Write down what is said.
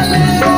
Thank